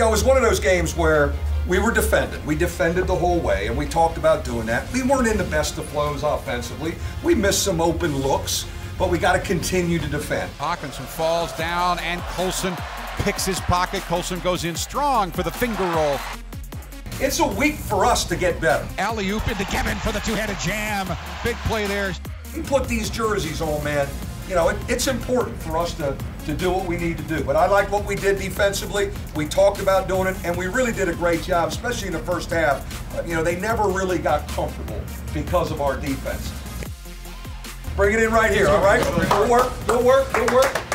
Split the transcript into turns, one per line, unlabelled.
you know, it was one of those games where we were defended. We defended the whole way, and we talked about doing that. We weren't in the best of flows offensively. We missed some open looks, but we got to continue to defend.
Hawkinson falls down, and Colson picks his pocket. Colson goes in strong for the finger roll.
It's a week for us to get better.
Alley oop into Kevin for the two-headed jam. Big play there.
We put these jerseys on, man. You know, it, it's important for us to, to do what we need to do. But I like what we did defensively. We talked about doing it, and we really did a great job, especially in the first half. Uh, you know, they never really got comfortable because of our defense. Bring it in right here, all right? Good work, good work, good work.